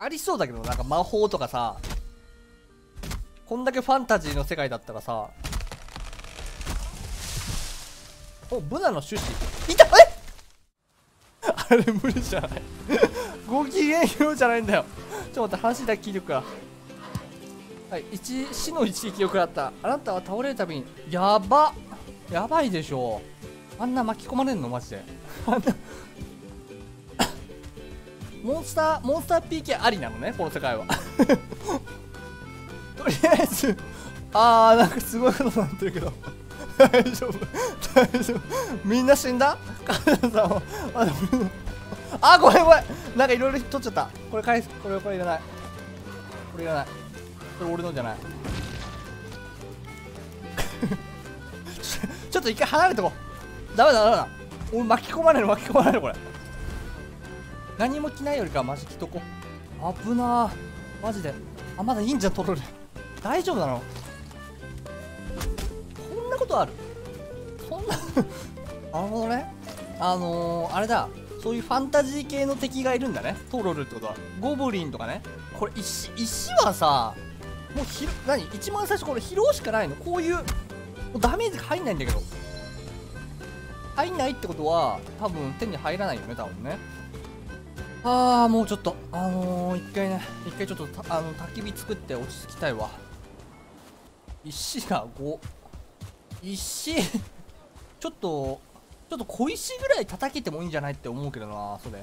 ありそうだけどなんか魔法とかさこんだけファンタジーの世界だったらさおブナの種子。いたえ あれ無理じゃない。ご機嫌ようじゃないんだよ。ちょっと待って話だけ聞いてくかはい1死の一撃を食らった。あなたは倒れるたびにやばやばいでしょあんな巻き込まれんの？マジで。あんなモンスターモンスター PK ありなのねこの世界は。とりあえずあーなんかすごいことになってるけど。大丈夫。大丈夫。みんな死んだ？カナさんは。あごめんごめん。なんかいろいろ取っちゃった。これ返す。これこれいらない。これいらない。これ俺のじゃない。ちょっと一回離れてこう。ダメだダメだ。俺巻き込まれる巻き込まれるこれ。何も着ないよりかはマジ着とこ。う危なー。マジで。あまだいいんじゃんトロル大丈夫なの？こんなことある？そんな？なるほどねあのー、あれだ。そういうファンタジー系の敵がいるんだね。トロルってことは？ゴブリンとかね。これ石石はさもうひ何？一番最初これ疲労しかないの。こういうダメージ入んないんだけど。入んないってことは多分手に入らないよね多分ねああもうちょっと。あのー、一回ね一回ちょっとあの焚き火作って落ち着きたいわ。石が5石。ちょっとちょっと小石ぐらい叩けてもいいんじゃないって思うけどなそれ。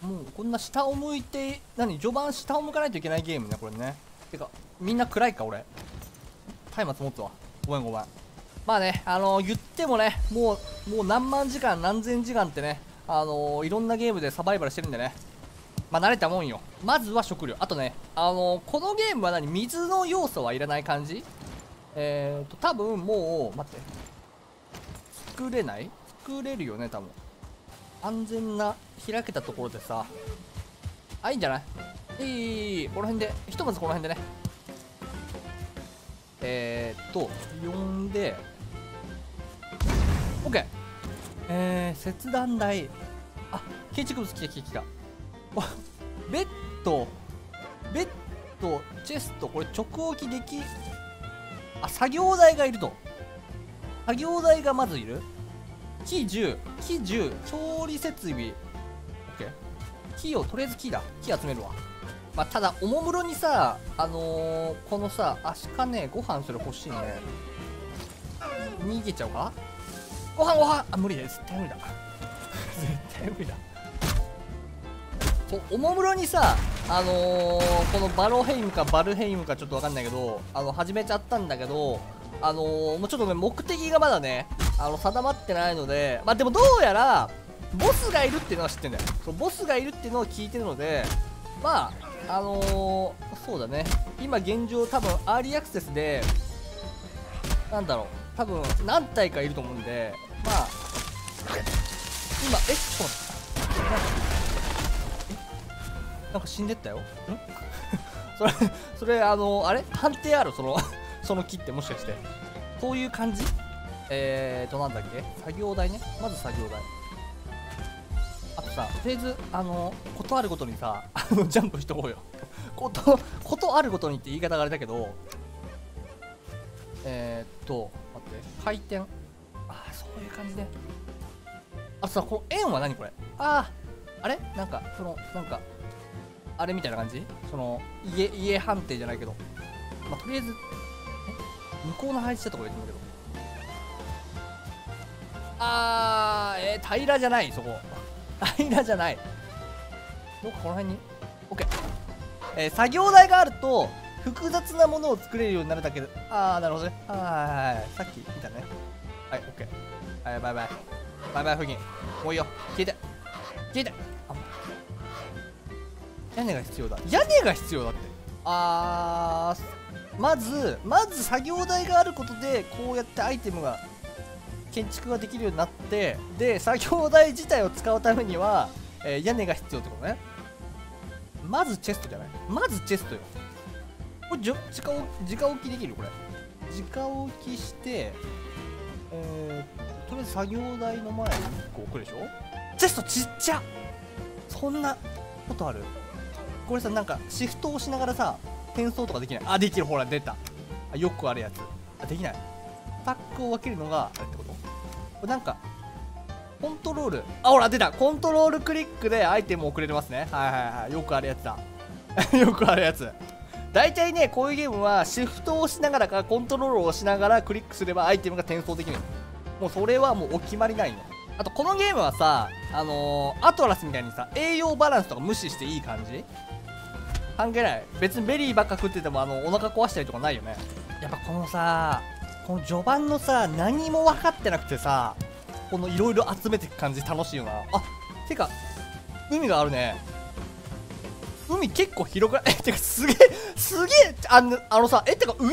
もうこんな下を向いて何序盤下を向かないといけないゲームねこれね。てかみんな暗いか俺。松明持つわ。ごめんごめん。まあねあのー、言ってもねもうもう何万時間何千時間ってねあのー、いろんなゲームでサバイバルしてるんでね。まあ慣れたもんよ。まずは食料。あとねあのー、このゲームは何？水の要素はいらない感じ？えーと多分もう待って。作れない？作れるよね多分。安全な開けたところでさ。あいいんじゃない？いいこの辺で。ひとまずこの辺でね。えー、っと呼んで。OK えー、切断台。あ建築物来た来た来た。ベッド。ベッドチェスト。これ直置きできあ作業台がいると。作業台がまずいる。木10木10調理設備。OK 木をとりあえず木だ。木集めるわ。まあ、ただおもむろにさあのー、このさアシカねご飯それ欲しいね。逃げちゃうか？ご飯ご飯。あ無理だ。絶対無理だ。絶対無理だ。おもむろにさあのー、このバロヘイムかバルヘイムかちょっとわかんないけどあの始めちゃったんだけどあのー、もうちょっとね目的がまだねあの定まってないのでまあでもどうやらボスがいるっていうのは知ってんだよ。そうボスがいるっていうのを聞いてるのでまああのー、そうだね。今現状多分アーリーアクセスでなんだろう多分何体かいると思うんでまあ今えちょっと待ってなんか死んでったよ。ん それそれあの、あれ？判定ある？その その木ってもしかして。そういう感じ？えーとなんだっけ？作業台ね。まず作業台。あとさとりあえずあのことあるごとにさあのジャンプしとこうよ。ことことあるごとにって言い方があれだけどえー、っと待って。回転。ああそういう感じであとさこの円は何これ？あああれ？なんかそのなんかあれみたいな感じ？その家家判定じゃないけど。まあとりあえず向こうの配置したところでいいんだけど。あーえー、平らじゃないそこ。平らじゃない。どっかこの辺に？OK えー、作業台があると複雑なものを作れるようになるだけで。ああなるほどね。はいはいさっき見たね。はい OK はいバイバイ。バイバイフギン。もういいよ。消えて。消えて。屋根が必要だ。屋根が必要だって。あーまずまず作業台があることでこうやってアイテムが建築ができるようになってで作業台自体を使うためには、えー、屋根が必要ってことね。まずチェストじゃない？まずチェストよ。これじ直直置きできる？これ。直置きしてえー、とりあえず作業台の前に1個置くでしょ？チェストちっちゃ。そんなことある？これさなんかシフトを押しながらさ転送とかできない？あできる。ほら出た。あよくあるやつ。あできない？タックを分けるのがあれってこと？これなんかコントロール。あほら出た。コントロールクリックでアイテムを送れてますね。はいはいはい。よくあるやつだ。よくあるやつ。大体ねこういうゲームはシフトを押しながらかコントロールを押しながらクリックすればアイテムが転送できる。もうそれはもうお決まりないの。あとこのゲームはさあのー、アトラスみたいにさ栄養バランスとか無視していい感じ？関係ない。別にベリーばっか食っててもあのお腹壊したりとかないよね。やっぱこのさこの序盤のさ何も分かってなくてさこのいろいろ集めていく感じ楽しいよな。あてか海があるね。海結構広くない？え てかすげえすげえあのあのさえてか上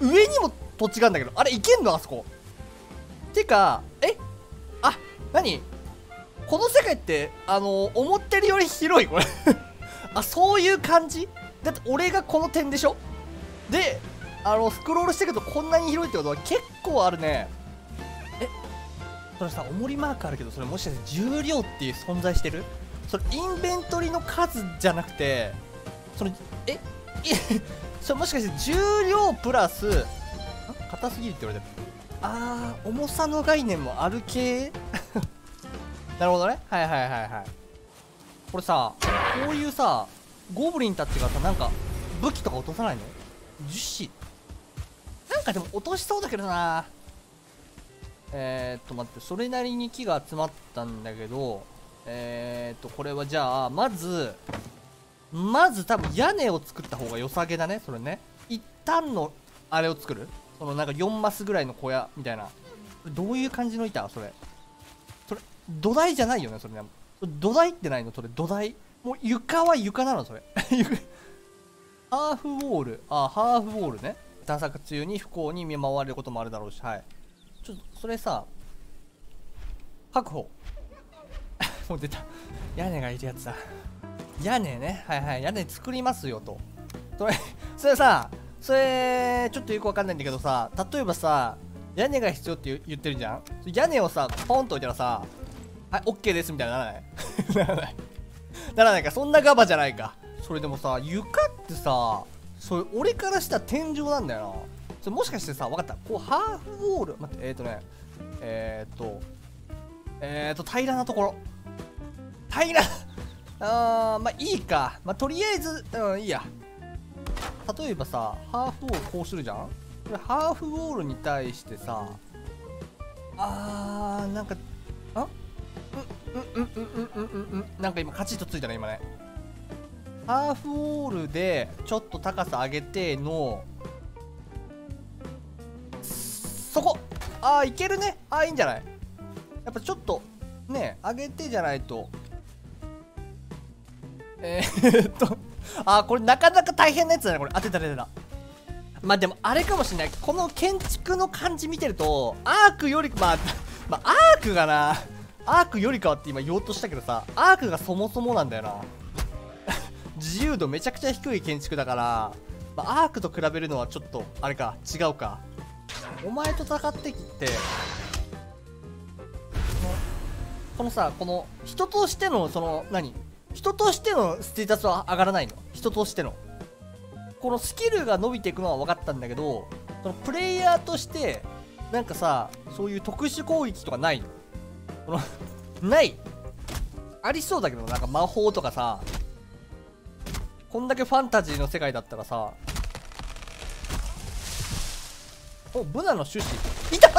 上にも土地があるんだけどあれ行けんの？あそこ。てかえ？あ何？この世界ってあの思ってるより広い？これあそういう感じ？だって俺がこの点でしょ？であのスクロールしていくとこんなに広いってことは結構あるね。えそれさ重りマークあるけどそれもしかして重量っていう存在してる？それインベントリの数じゃなくてそのえ それもしかして重量プラス硬すぎるって言われてる。あー重さの概念もある系？なるほどね。はいはいはいはい。これさこういうさゴブリンたちがさなんか武器とか落とさないの？樹脂。なんかでも落としそうだけどな。えー、っと待ってそれなりに木が集まったんだけどえー、っとこれはじゃあまずまず多分屋根を作った方が良さげだねそれね。一旦のあれを作る？そのなんか4マスぐらいの小屋みたいな。どういう感じの板？それ。それ土台じゃないよねそれね土台ってないの？それ土台？もう床は床なのそれ。ハーフウォール。あハーフウォールね。探索中に不幸に見舞われることもあるだろうし。はい。ちょっとそれさ確保。もう出た。屋根がいるやつだ。屋根ね。はいはい。屋根作りますよと。それそれさそれちょっとよくわかんないんだけどさ例えばさ屋根が必要って言ってるじゃん？屋根をさポンと置いたらさはい OK ですみたいなならない？ならない。ならない。かそんなガバじゃないか。それでもさ床ってさそれ俺からしたら天井なんだよな。それもしかしてさ分かった。こうハーフウォール。待ってえっ、ー、とねえっ、ー、とえっ、ー、と平らなところ。平ら。あーまあいいか。まあとりあえずうんいいや。例えばさハーフウォールこうするじゃん。これハーフウォールに対してさあーなんかうんうんうんうんうんうんんなんか今カチッとついたね今ねハーフウォールでちょっと高さ上げてのそこああいけるねああいいんじゃないやっぱちょっとね上げてじゃないとえー、っとああこれなかなか大変なやつだねこれ当てた当てたまあでもあれかもしんないこの建築の感じ見てるとアークよりまあ、まあ、アークがなアークよりかはって今言おうとしたけどさアークがそもそもなんだよな。自由度めちゃくちゃ低い建築だから、まあ、アークと比べるのはちょっとあれか違うか。お前と戦ってきてこのさこの人としてのその何？人としてのステータスは上がらないの？人としての。このスキルが伸びていくのは分かったんだけどそのプレイヤーとしてなんかさそういう特殊攻撃とかないの？このない。ありそうだけどなんか魔法とかさ。こんだけファンタジーの世界だったらさ。おブナの種子。いたえ？